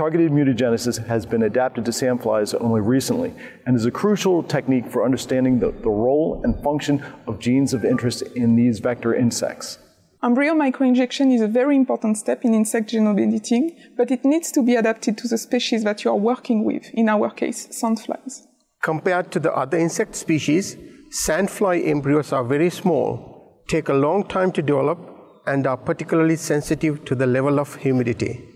Targeted mutagenesis has been adapted to sandflies only recently and is a crucial technique for understanding the, the role and function of genes of interest in these vector insects. Embryo microinjection is a very important step in insect genome editing, but it needs to be adapted to the species that you are working with, in our case, sandflies. Compared to the other insect species, sandfly embryos are very small, take a long time to develop, and are particularly sensitive to the level of humidity.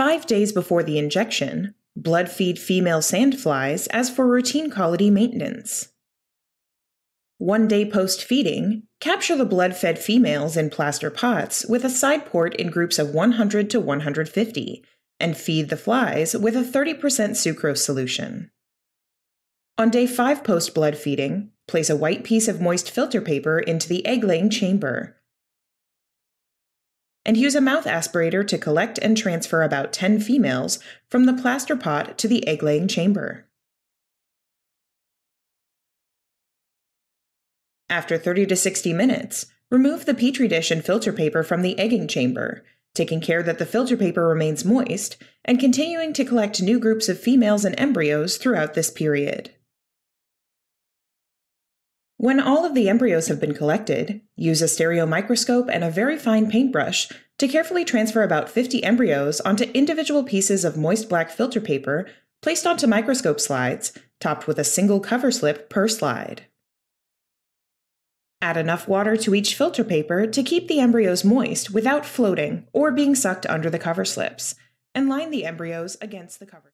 Five days before the injection, blood feed female sandflies as for routine colony maintenance. One day post feeding, capture the blood fed females in plaster pots with a side port in groups of 100 to 150 and feed the flies with a 30% sucrose solution. On day 5 post blood feeding, place a white piece of moist filter paper into the egg laying chamber and use a mouth aspirator to collect and transfer about 10 females from the plaster pot to the egg laying chamber. After 30 to 60 minutes, remove the petri dish and filter paper from the egging chamber, taking care that the filter paper remains moist, and continuing to collect new groups of females and embryos throughout this period. When all of the embryos have been collected, use a stereo microscope and a very fine paintbrush to carefully transfer about 50 embryos onto individual pieces of moist black filter paper placed onto microscope slides, topped with a single cover slip per slide. Add enough water to each filter paper to keep the embryos moist without floating or being sucked under the cover slips, and line the embryos against the cover.